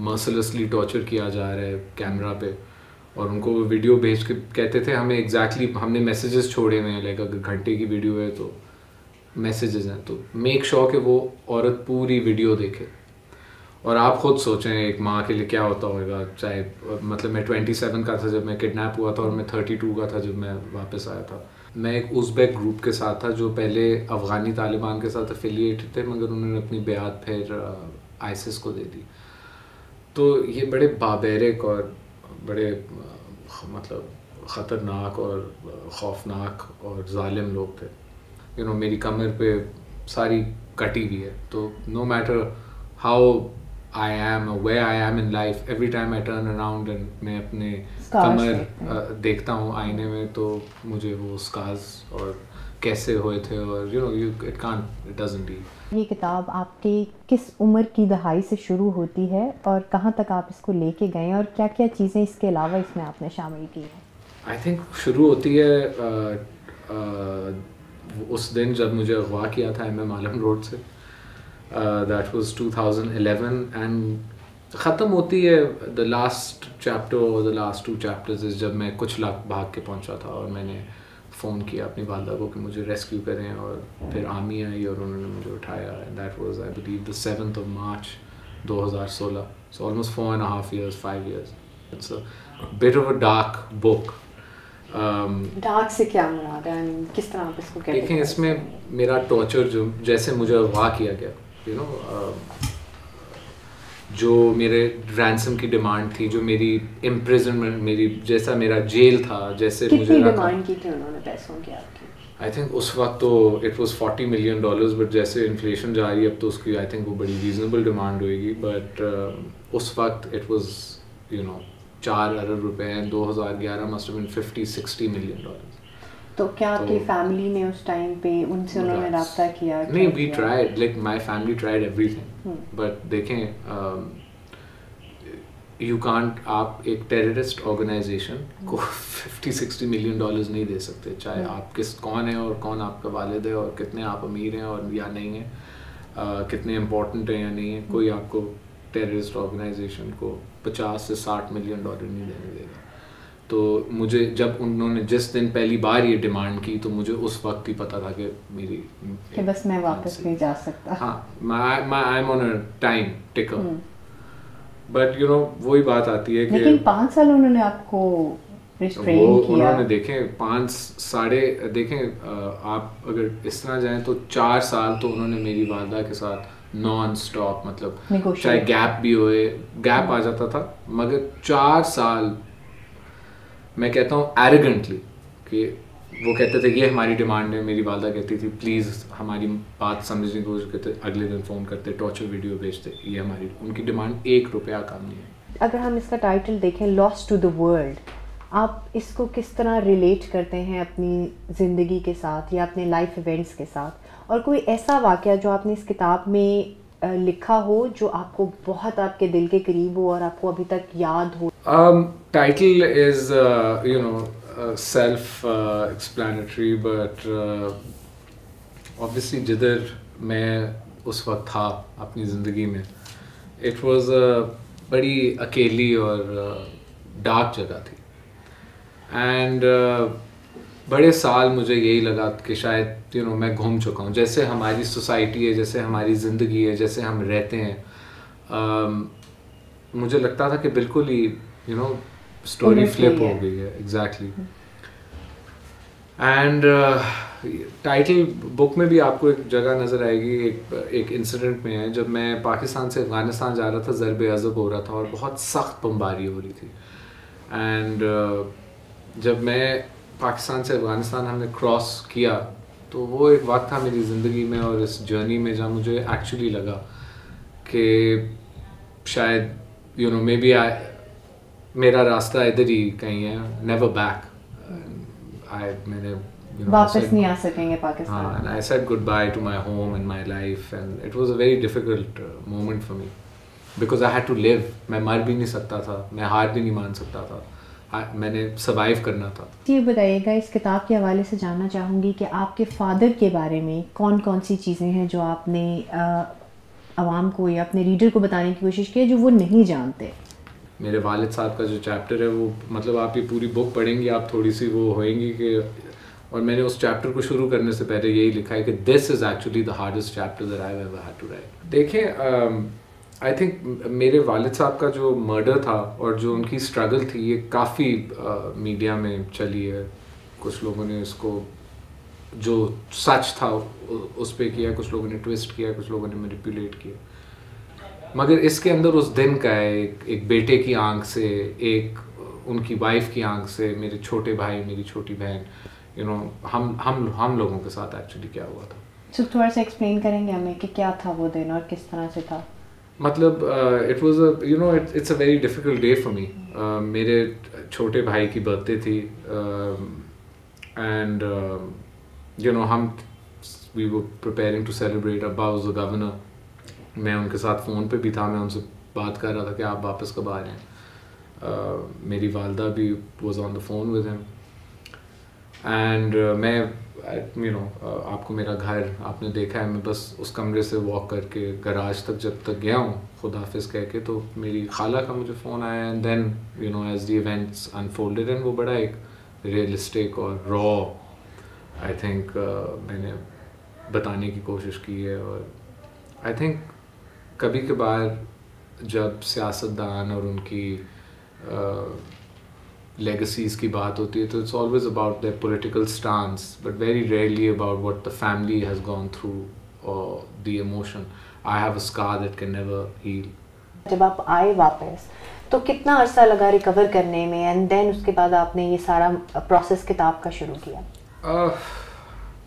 مرسلسلی torture کیا جا رہا ہے کیمرہ پہ اور ان کو وہ ویڈیو بھیج کے کہتے تھے ہمیں ایگزیکٹلی ہم نے میسیجز چھوڑے ہوئے ہیں. لائک اگر گھنٹے کی ویڈیو ہے تو میسیجز ہیں. تو میک شور کہ وہ عورت پوری ویڈیو دیکھے. اور آپ خود سوچیں ایک ماں کے لیے کیا ہوتا ہوگا؟ چاہے مطلب میں ٹوئنٹی سیون کا تھا جب میں کڈنیپ ہوا تھا اور میں تھرٹی ٹو کا تھا جب میں واپس آیا تھا. میں ایک ازبیک گروپ کے ساتھ تھا جو پہلے افغانی طالبان کے ساتھ افیلیٹ تھے، مگر انہوں نے اپنی بیعت پھر آئسس کو دے دی. تو یہ بڑے بابیرک اور بڑے مطلب خطرناک اور خوفناک اور ظالم لوگ تھے۔ یو نو میری کمر پہ ساری کٹی ہوئی ہے۔ تو no matter how I am way I am in life every time I turn around and میں اپنے کمر دیکھتا ہوں۔ آئینے میں تو مجھے وہ اسکاز اور کیسے ہوئے تھے اور you know you it can it doesn't D یہ کتاب آپ کی کس عمر کی دہائی سے شروع ہوتی ہے اور کہاں تک آپ اس کو لے کے گئے اور کیا کیا چیزیں اس کے علاوہ اس میں آپ نے شامل کی ہیں؟ آئی تھنک شروع ہوتی ہے اس دن جب مجھے اغوا کیا تھا ایم ایم عالم روڈ سے that was two thousand eleven and ختم ہوتی ہے دا لاسٹ چیپٹر اور دا لاسٹ ٹو چیپٹرز جب میں کچھ لاکھ بھاگ کے پہنچا تھا اور میں نے فون کیا اپنی والدہ کو کہ مجھے ریسکیو کریں اور پھر آمی آئی اور انہوں نے مجھے اٹھایا that was I believe the seventh of March دو ہزار سولہ. So almost four and half years five years it's bit of a dark book dark سے کیا مراد ہے کس طرح آپ اس کو دیکھیں اس میں میرا ٹارچر جو جیسے مجھے اغوا کیا گیا یو نو جو میرے رینسم کی ڈیمانڈ تھی جو میری امپریزنمنٹ میری جیسا میرا جیل تھا جیسے مجھے ڈیمانڈ کی تھی انہوں نے پیسوں کی آپ کی؟ آئی تھنک اس وقت تو it was forty million dollars but جیسے انفلیشن جا رہی ہے اب تو اس کی آئی تھنک وہ بڑی ریزنیبل ڈیمانڈ ہوئے گی۔ بٹ اس وقت اٹ واز یو نو چار ارب روپے ہیں دو ہزار گیارہ must been fifty sixty million dollar تو کیا آپ کی فیملی نے اس ٹائم پہ ان سے انہوں نے رابطہ کیا نہیں we tried like my family tried everything but دیکھیں یو کانٹ آپ ایک ٹیررسٹ آرگنائزیشن کو ففٹی سکسٹی ملین ڈالرز نہیں دے سکتے چاہے آپ کس کون ہیں اور کون آپ کا والد ہے اور کتنے آپ امیر ہیں اور یا نہیں ہیں کتنے امپورٹنٹ ہیں یا نہیں ہیں کوئی آپ کو ٹیررسٹ آرگنائزیشن کو پچاس سے ساٹھ ملین ڈالر نہیں دینے دے گا۔ تو مجھے جب انہوں نے جس دن پہلی بار یہ ڈیمانڈ کی تو مجھے اس وقت ہی پتا تھا کہ میری کہ بس میں واپس نہیں جا سکتا۔ ہاں I am on a time ticker but you know وہی بات آتی ہے کہ لیکن پانچ سال انہوں نے آپ کو انہوں نے دیکھیں پانچ ساڑھے دیکھیں آپ اگر اس طرح جائیں تو چار سال تو انہوں نے میری والدہ کے ساتھ نان مطلب چاہے گیپ بھی ہوئے گیپ آ جاتا تھا مگر چار سال میں کہتا ہوں ایروگنٹلی کہ وہ کہتے تھے یہ ہماری ڈیمانڈ ہے، میری والدہ کہتی تھی پلیز ہماری بات سمجھنے کی کوشش کرتے، اگلے دن فون کرتے ٹارچر ویڈیو بھیجتے، یہ ہماری ان کی ڈیمانڈ ایک روپیہ کام نہیں ہے۔ اگر ہم اس کا ٹائٹل دیکھیں لاس ٹو دا ورلڈ آپ اس کو کس طرح ریلیٹ کرتے ہیں اپنی زندگی کے ساتھ یا اپنے لائف ایونٹس کے ساتھ؟ اور کوئی ایسا واقعہ جو آپ نے اس کتاب میں لکھا ہو جو آپ کو بہت آپ کے دل کے قریب ہو اور آپ کو ابھی تک یاد ہو۔ Title is you know self explanatory but obviously جدھر میں اس وقت تھا اپنی زندگی میں اٹ واز بڑی اکیلی اور ڈارک جگہ تھی۔ اینڈ بڑے سال مجھے یہی لگا کہ شاید یو نو میں گھوم چکا ہوں۔ جیسے ہماری سوسائٹی ہے جیسے ہماری زندگی ہے جیسے ہم رہتے ہیں۔ مجھے لگتا تھا کہ بالکل ہی یو نو اسٹوری فلپ ہو گئی ہے۔ ایگزیکٹلی اینڈ ٹائٹل بک میں بھی آپ کو ایک جگہ نظر آئے گی ایک ایک انسیڈنٹ میں ہے۔ جب میں پاکستان سے افغانستان جا رہا تھا ضرب عذب ہو رہا تھا اور بہت سخت بمباری ہو رہی تھی۔ اینڈ جب میں پاکستان سے افغانستان ہم نے کراس کیا۔ تو وہ ایک وقت تھا میری زندگی میں اور اس جرنی میں جہاں مجھے ایکچولی لگا کہ شاید یو نو مے بی آئی میرا راستہ ادھر ہی کہیں ہے نیور بیک آئی میں نے واپس نہیں آ سکیں گے Pakistan. I said goodbye to my home and my life and it was a very difficult moment for me because I had to leave میں مر بھی نہیں سکتا تھا میں ہار بھی نہیں مان سکتا تھا۔ میں نے سروائیو کرنا تھا۔ یہ بتائیے گا اس کتاب کے حوالے سے جاننا چاہوں گی کہ آپ کے فادر کے بارے میں کون کون سی چیزیں ہیں جو آپ نے عوام کو یا اپنے ریڈر کو بتانے کی کوشش کی ہے جو وہ نہیں جانتے؟ میرے والد صاحب کا جو چیپٹر ہے وہ مطلب آپ یہ پوری بک پڑھیں گی آپ تھوڑی سی وہ ہوئیں گی کہ اور میں نے اس چیپٹر کو شروع کرنے سے پہلے یہی لکھا ہے کہ this is actually the hardest chapter دیکھیں آئی تھنک میرے والد صاحب کا جو مرڈر تھا اور جو ان کی اسٹرگل تھی، یہ کافی میڈیا میں چلی ہے۔ کچھ لوگوں نے اس کو جو سچ تھا، اس پہ کیا، کچھ لوگوں نے ٹوسٹ کیا، کچھ لوگوں نے مینیپولیٹ کیا۔ مگر اس کے اندر اس دن کا ہے ایک ایک بیٹے کی آنکھ سے، ایک، ان کی وائف کی آنکھ سے، میرے چھوٹے بھائی، میری چھوٹی بہن یو نو ہم ہم ہم لوگوں کے ساتھ ایکچولی کیا ہوا تھا۔ تھوڑا سا ایکسپلین کریں گے ہمیں کہ کیا تھا وہ دن اور کس طرح سے تھا۔ مطلب it was a you know it's a very difficult day for me میرے چھوٹے بھائی کی برتھ ڈے تھی اینڈ یو نو ہم وی وہ پریپیرنگ ٹو سیلیبریٹ ابا واز اے گورنر میں ان کے ساتھ فون پہ بھی تھا، میں ان سے بات کر رہا تھا کہ آپ واپس کب آ رہے ہیں۔ میری والدہ بھی was on the phone with him and میں یو نو uh, آپ کو میرا گھر آپ نے دیکھا ہے، میں بس اس کمرے سے واک کر کے گراج تک جب تک گیا ہوں خدا حافظ کہہ کے، تو میری خالہ کا مجھے فون آیا and then you know as the events unfolded and وہ بڑا ایک ریئلسٹک اور را آئی تھنک میں نے بتانے کی کوشش کی ہے اور آئی تھنک کبھی کبھار جب سیاست دان اور ان کی uh, لیگسیز کی بات ہوتی ہے تو it's always about the political stance but very rarely about what the family has gone through the emotion I have scar that can never heal جب آپ آئے واپس تو کتنا عرصہ لگا ریکور کرنے میں؟ اینڈ دین اس کے بعد آپ نے یہ سارا پروسیس کتاب کا شروع کیا؟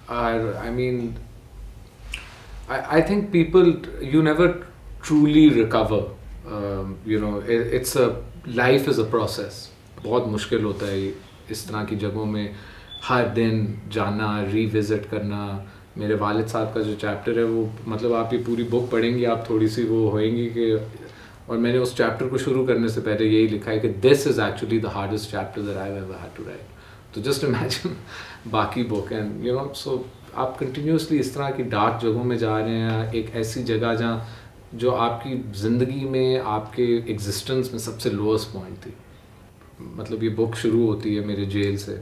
I mean I think people you never truly recover you know it's a life is a process بہت مشکل ہوتا ہے اس طرح کی جگہوں میں ہر دن جانا ری وزٹ کرنا۔ میرے والد صاحب کا جو چیپٹر ہے وہ مطلب آپ یہ پوری بک پڑھیں گی آپ تھوڑی سی وہ ہوئیں گی کہ، اور میں نے اس چیپٹر کو شروع کرنے سے پہلے یہی لکھا ہے کہ this is actually the hardest chapter I have had to write تو جسٹ امیجن باقی بک اینڈ یو نو سو آپ کنٹینیوسلی اس طرح کی ڈارک جگہوں میں جا رہے ہیں، ایک ایسی جگہ جہاں جو آپ کی زندگی میں، آپ کے ایگزسٹنس میں سب سے لوئسٹ پوائنٹ تھی۔ مطلب یہ بک شروع ہوتی ہے میرے جیل سے،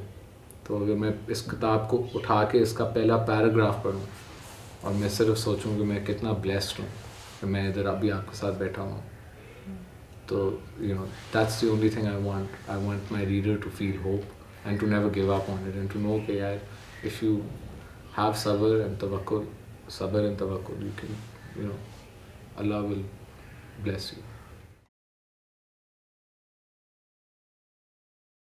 تو اگر میں اس کتاب کو اٹھا کے اس کا پہلا پیراگراف پڑھوں اور میں صرف سوچوں کہ میں کتنا بلیسڈ ہوں، کہ میں ادھر ابھی آپ کے ساتھ بیٹھا ہوں۔ تو you know that's the only thing I want I want my reader to feel hope and to never give up on it and to know کہ یار اف یو ہیو صبر اینڈ توکل صبر اینڈ توکل you can you know Allah will bless you